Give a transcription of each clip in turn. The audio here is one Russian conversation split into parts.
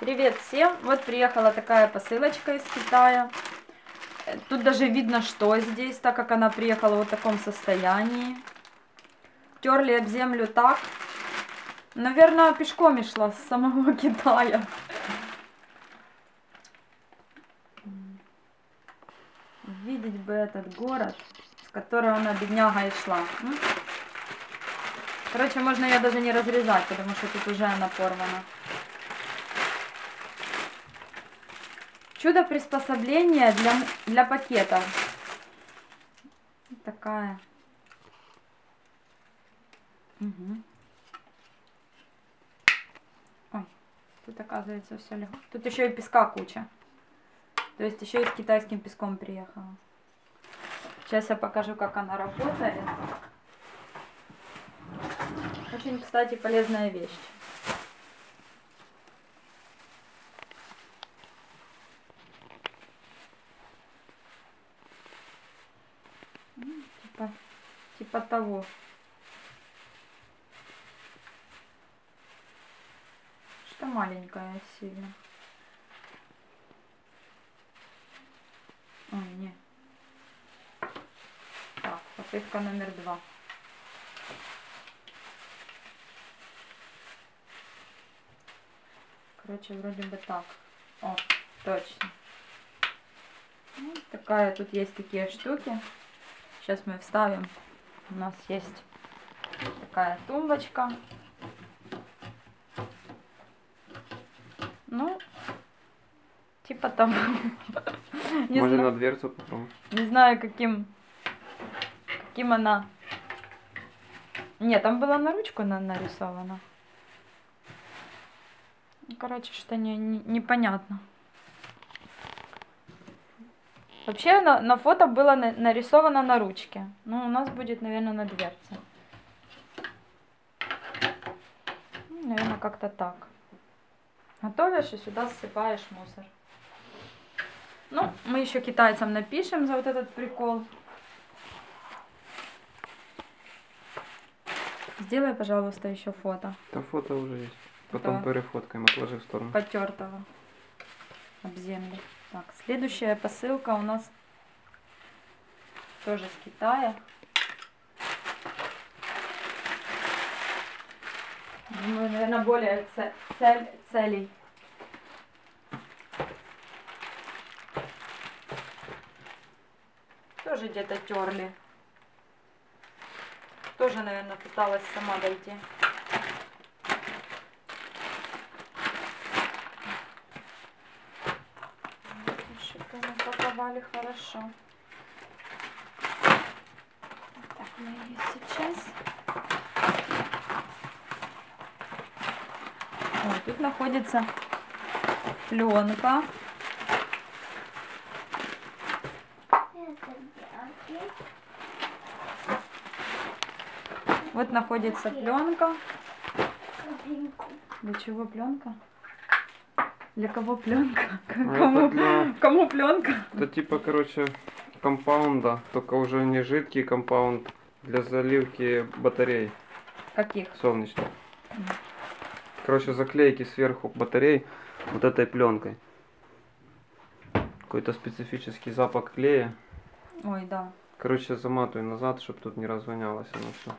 Привет всем! Вот приехала такая посылочка из Китая. Тут даже видно, что здесь, так как она приехала вот в таком состоянии. Терли об землю так. Наверное, пешком и шла с самого Китая. Видеть бы этот город, с которого она, бедняга, и шла. Короче, можно ее даже не разрезать, потому что тут уже она порвана. Чудо приспособление для, для пакета. Такая. Мгм. Ой, тут оказывается все легко. Тут еще и песка куча. То есть еще и с китайским песком приехала. Сейчас я покажу, как она работает. Очень, кстати, полезная вещь. М, Типа, типа того. Что маленькая сильно. Ой, не. Так, попытка номер два. Короче, вроде бы так. О, точно. Ну, такая, тут есть такие штуки. Сейчас мы вставим. У нас есть такая тумбочка. Ну, типа. Не Можно зна- на дверцу попробовать. не знаю, каким, каким она. Нет, там было на ручку на- нарисовано. Ну, Короче, что не, не- непонятно. Вообще на, на фото было на- нарисовано на ручке. Ну, у нас будет, наверное, на дверце. наверное, как-то так. Готовишь и сюда ссыпаешь мусор. Ну, мы еще китайцам напишем за вот этот прикол. Сделай, пожалуйста, еще фото Там фото уже есть. Потом Да. перефоткаем, отложи в сторону. потертого об землю. Так, следующая посылка у нас тоже с Китая. Думаю, наверное, более це- цель, целей. Тоже где-то терли. Тоже, наверное, пыталась сама дойти. Что-то упаковали хорошо. Так, мы ее сейчас. Ой, тут находится пленка. Вот находится пленка. Для чего пленка? Для кого пленка? это Кому, для- кому пленка? Это типа, короче, компаунда, только уже не жидкий компаунд для заливки батарей Каких? солнечных. Короче, заклейки сверху батарей вот этой пленкой. Какой-то специфический запах клея. Ой, да. Короче, заматывай назад, чтобы тут не развонялось оно все.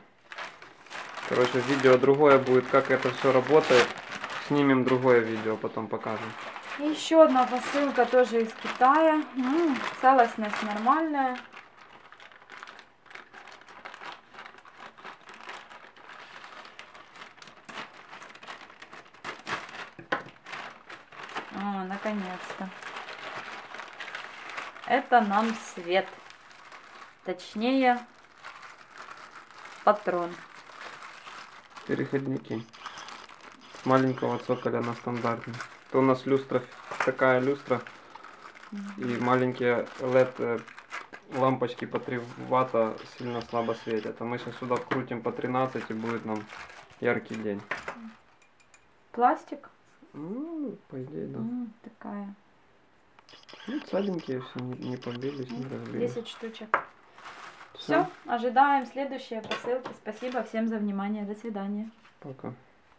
Короче, видео другое будет, как это все работает. Снимем другое видео, потом покажем. Еще одна посылка тоже из Китая. М, целостность нормальная. О, наконец-то. Это нам свет. Точнее, патрон. Переходники. Маленького цоколя на стандартный. То у нас люстра, такая люстра и маленькие LED э, лампочки по 3 ватта сильно слабо светят. А мы сейчас сюда вкрутим по 13 и будет нам яркий день. Пластик. Ну, по идее, да. М, такая. Ну, саденькие все, не, не побились, не разбились. 10 штучек. Всё, Все, ожидаем следующие посылки. Спасибо всем за внимание. До свидания. Пока.